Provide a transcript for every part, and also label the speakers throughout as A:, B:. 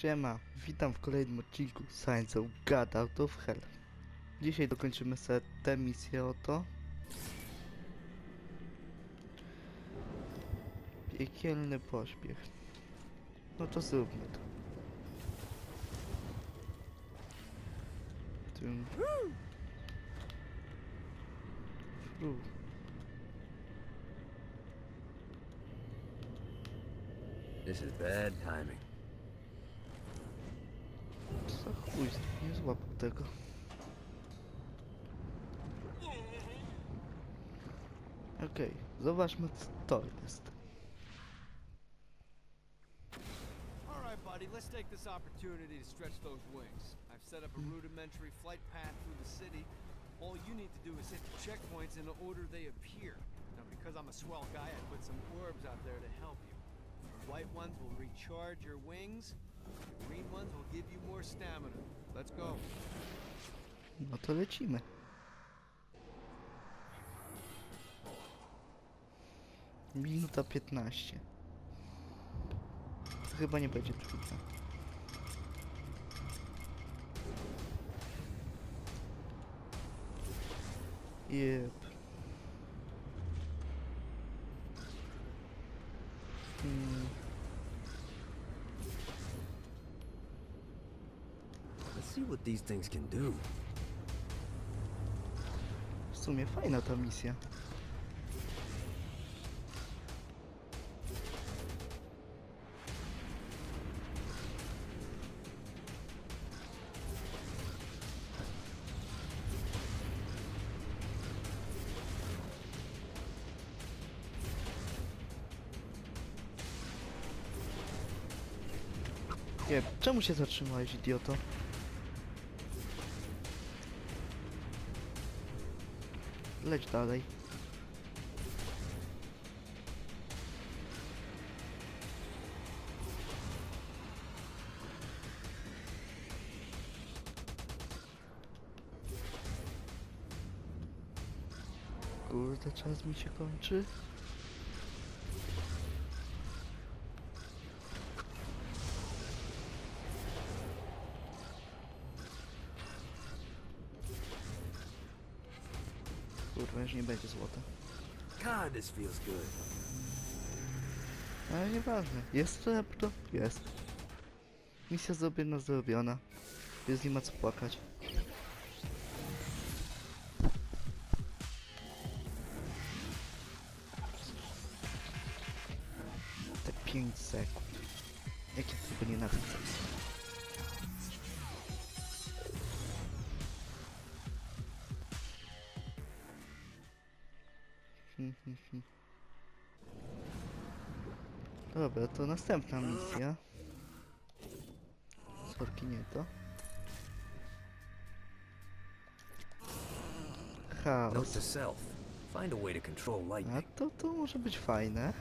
A: Siema, witam w kolejnym odcinku Science of God Out of Hell. Dzisiaj dokończymy sobie tę misję oto. Piekielny pośpiech. No to zróbmy to. Tym...
B: This is bad timing.
A: Co chuj, nie złapał tego. Okej, zobaczmy co to jest.
C: Let's take this opportunity to stretch those wings. I've set up a rudimentary flight path through the city. All you need to do is hit the checkpoints in the order they appear. Now, because I'm a swell guy, I put some orbs out there to help you. The white ones will recharge your wings. Green ones will give you more stamina. Let's go.
A: No to lecimy. Minuta 15. To chyba nie będzie trudne. Jep. Hmm,
B: see what these things can do.
A: w sumie fajna ta misja. Czemu się zatrzymałeś, idioto? Leć dalej. Kurde, czas mi się kończy.
B: This feels good.
A: Ale nieważne. Jest srebro? Jest. Misja zrobiona, zrobiona. Więc nie ma co płakać. Te 5 sekund. Jak ja tego nienawidzę. To następna misja. Sorki, nie to. Chaos.
B: a to,
A: to może być fajne.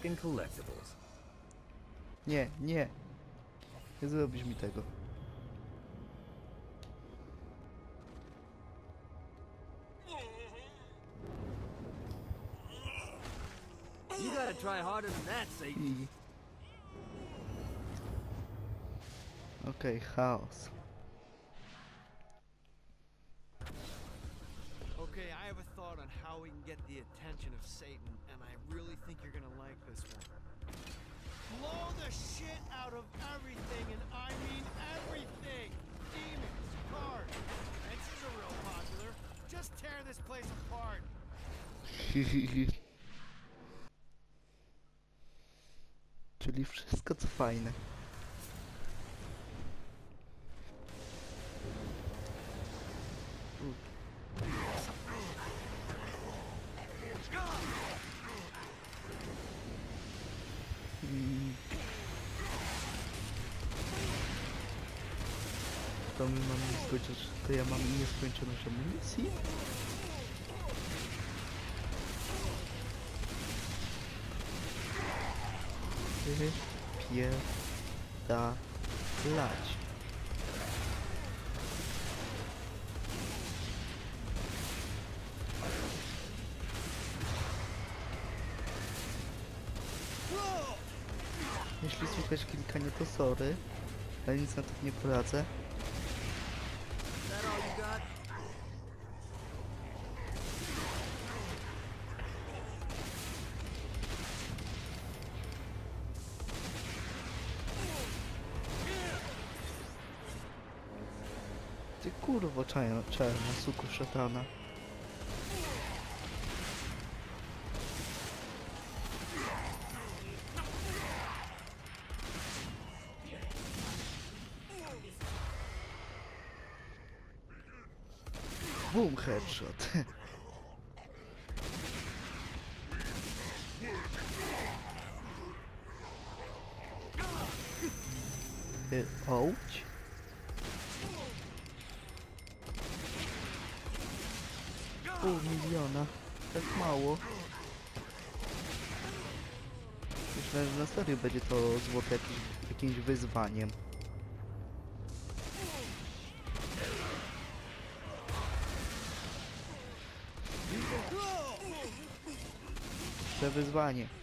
B: Fucking collectibles.
A: Nie, nie. Nie zrobisz mi tego.
C: You gotta try harder than that, Satan.
A: I... Okej, chaos.
C: Okay, I have a thought on how we can get the attention of Satan, and I really think you're gonna like this one. Blow the shit out of everything, and I mean everything! Demons, cars, fences are real popular. Just tear this place apart.
A: Czyli wszystko co fajne. To my mamy skończyć, to ja mam nieskończoność amunicji? Napierdalać. Jeśli słychać kilkanie to sorry, ale nic na to nie poradzę. Czarna, czarna suku szatana. Boom headshot. Y, Pół miliona. Tak mało. Myślę, że na serio będzie to złote jakiś, jakimś wyzwaniem. Te wyzwanie.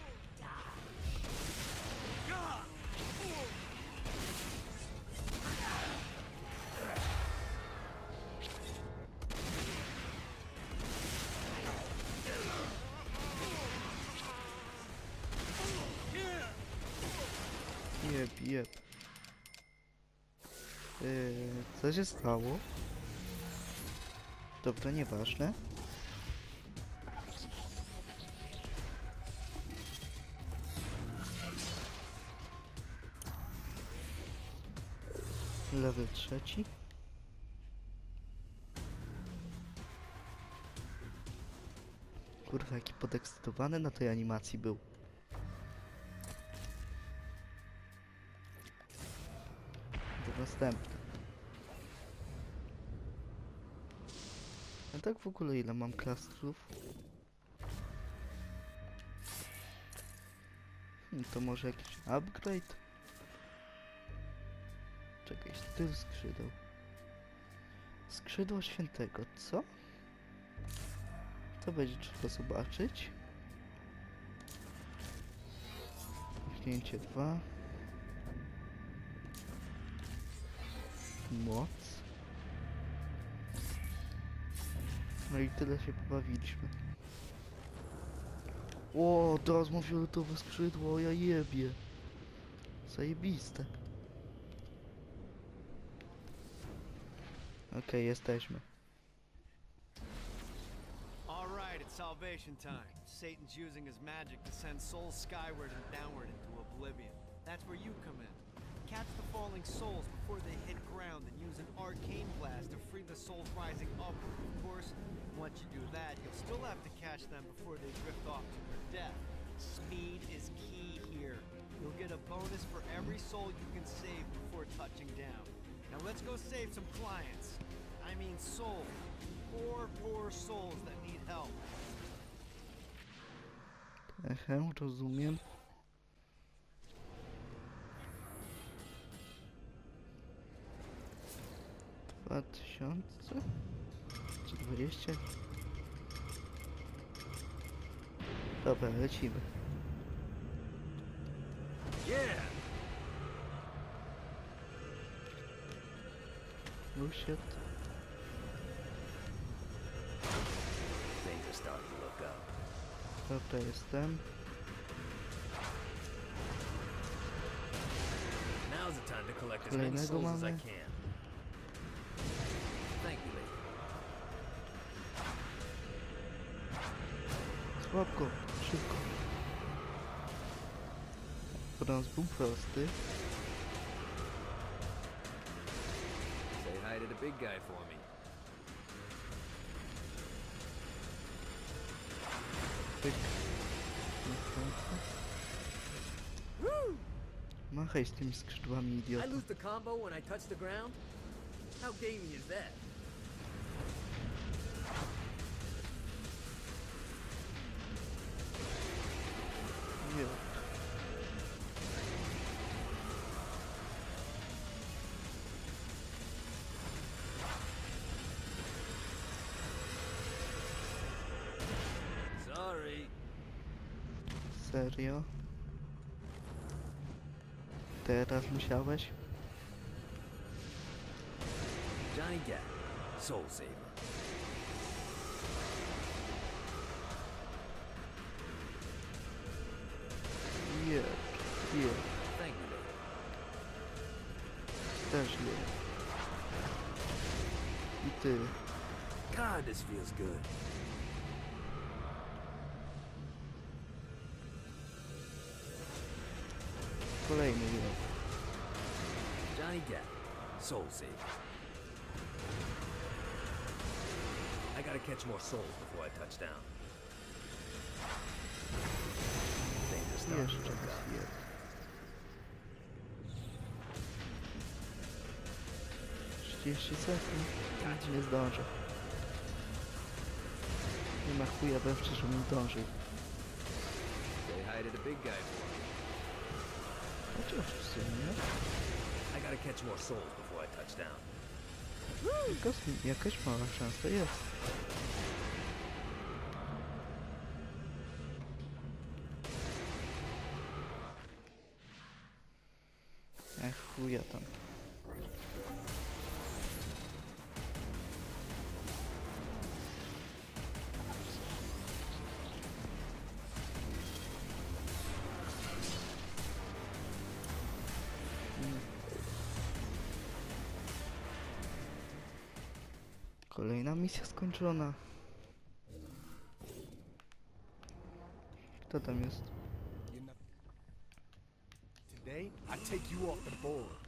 A: Jeb. Yy, co się stało? Dobra, nieważne. Level trzeci. Kurwa, jaki podekscytowany na tej animacji był. Następny. A tak w ogóle ile mam klastrów? Hmm, to może jakiś upgrade? Czekaj, styl skrzydeł. Skrzydło świętego, co? To będzie trzeba zobaczyć. Pchnięcie 2. Moc. No i tyle się pobawiliśmy. O, teraz mam fioletowe skrzydło, ja jebie. Zajebiste. Okej, jesteśmy.
C: Right, it's salvation time. Satan's using his magic to send souls skyward and downward into oblivion. That's where you come in. Catch the falling souls before they hit ground and use an arcane blast to free the souls rising upward. Of course, once you do that, you'll still have to catch them before they drift off to their death. Speed is key here. You'll get a bonus for every soul you can save before touching down. Now let's go save some clients. I mean souls. Poor, poor souls that need help.
A: Czy dwadzieścia? Dobra, lecimy.
B: Yeah!
A: Oh shit.
B: Things are starting to look up.
A: Dobra, jestem.
B: Now's the time to collect as many souls as I can.
A: Słabko, szybko. Brąz był prosty.
B: Say hi to the big guy for me.
A: Pyk. Następny. Machaj z tymi skrzydłami,
B: I lose the combo when I touch the ground? How gamey is that?
A: Serio? Teraz musiałeś?
D: Johnny Depp, Soul Saver.
A: Je, yeah.
D: Thank you,
A: też je. I ty.
D: God, this feels good. Johnny Depp, Soul Saver. I gotta catch more souls before I touch down. Things are starting
A: Jeszcze
D: to look
A: raz
D: up.
A: je. Nie zdążę. Nie ma chuja we żebym dążył.
D: Say hi to the big guy for me.
A: Chociaż w sumie.
D: I gotta catch more souls before I touch down.
A: Jakaś, jakaś mała szansa jest. Ech, chuja tam. Misja skończona. Kto tam jest?
E: You know, today I take you off the board.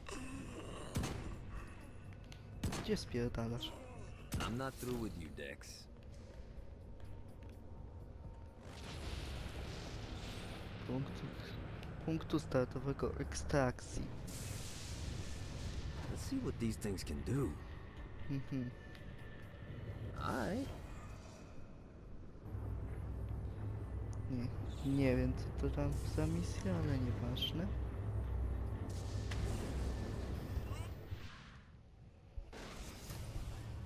A: Gdzie spierdalasz?
D: I'm not through with you, Dex.
A: Punktu, punktu startowego ekstrakcji.
D: Let's see what these things can do.
A: Mhm.
D: Alright.
A: Nie, nie wiem co to tam za misja, ale nieważne.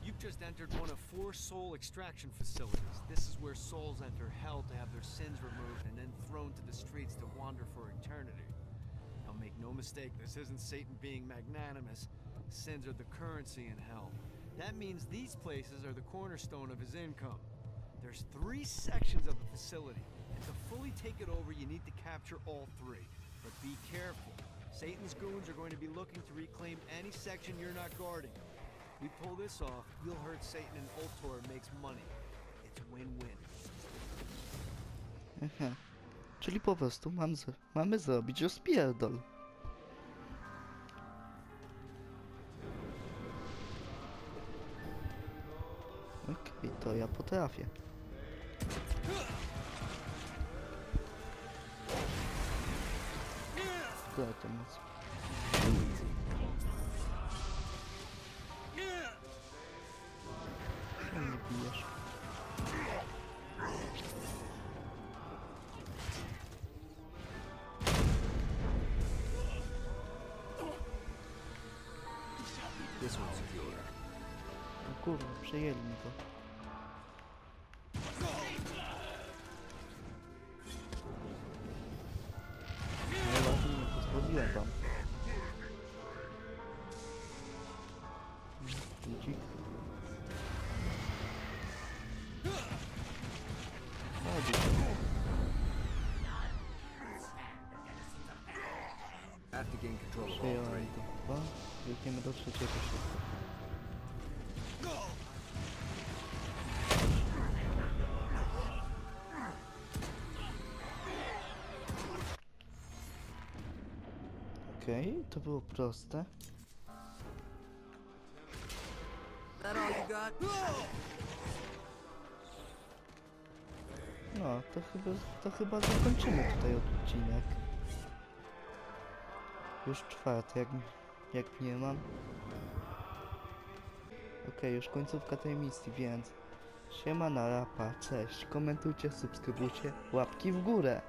C: You've just entered one of four soul extraction facilities. This is where souls enter hell to have their sins removed and then thrown to the streets to wander for eternity. Now make no mistake, this isn't Satan being magnanimous. Sins are the currency in hell. That means these places are the cornerstone of his income. There's three sections of the facility, and to fully take it over, you need to capture all three. But be careful. Satan's goons are going to be looking to reclaim any section you're not guarding. If we pull this off, we'll hurt Satan and Ultor makes money. It's win-win.
A: Aha. Czyli po prostu mam z, mamy zrobić rozpierdol. To ja potrafię. To to moc.
D: Too easy.
A: Czemu mnie bijesz?
D: This one's secure.
A: No kurwa, przejęli mi to. Ludzik. Chodź.
D: Have to gain control of all
A: Przyjąłem
D: three.
A: to. Chyba biegniemy do trzeciego szybko. Okej, to było proste. No, to chyba, to chyba zakończymy tutaj odcinek. Już czwarty, jak, jak nie mam. Okej, już końcówka tej misji, więc siema na rapa, cześć, komentujcie, subskrybujcie, łapki w górę.